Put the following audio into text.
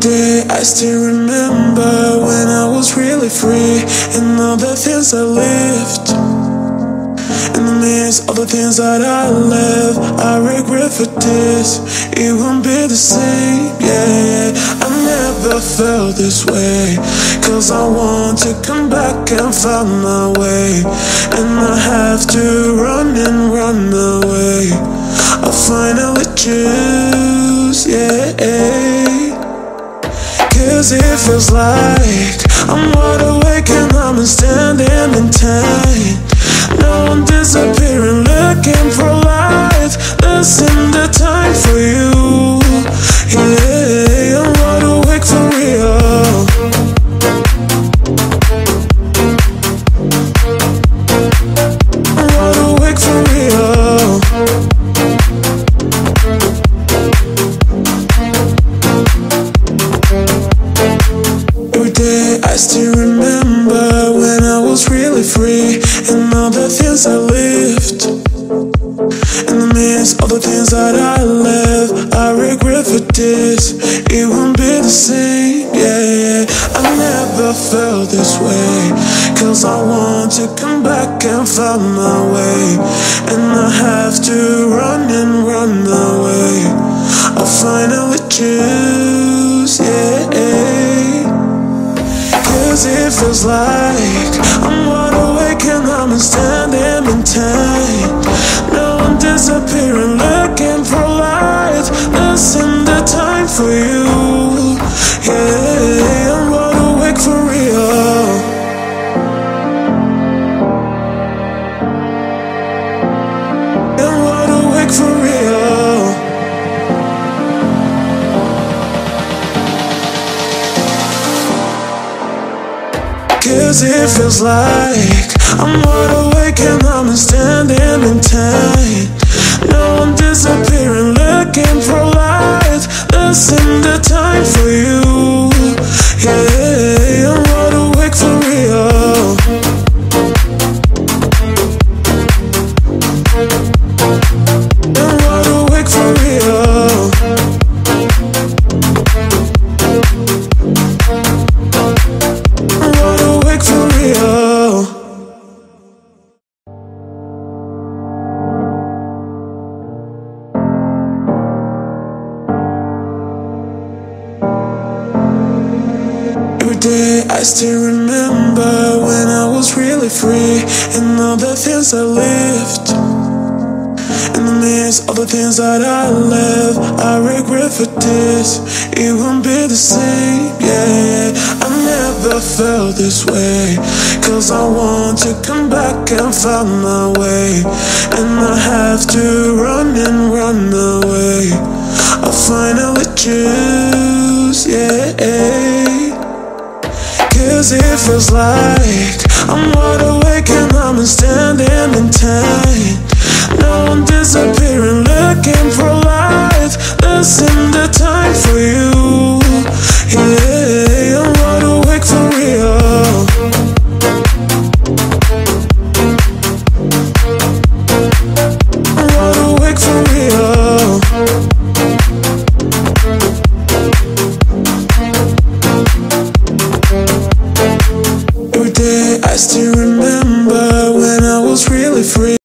day I still remember when I was really free and all the things I lived. In the midst of the things that I left, I regret for this. It won't be the same, yeah. I never felt this way. Cause I want to come back and find my way. And I have to run and run away. I finally choose, yeah. Cause it feels like I'm wide awake and I'm standing in time. And all the things I lived. In the midst of the things that I left, I regret for this. It won't be the same, yeah. yeah. I never felt this way. Cause I want to come back and find my way. And I have to run and run away. I finally choose, yeah. Cause it feels like you. Yeah, I'm wide awake for real. I'm wide awake for real. Cause it feels like I'm wide awake time for you. Every day I still remember when I was really free and all the things I lived. And the midst of the things that I left, I regret for this. It won't be the same, yeah. I never felt this way. Cause I want to come back and find my way. And I have to run and run away. I finally choose, yeah. Cause it feels like I'm wide awake and I'm standing in time.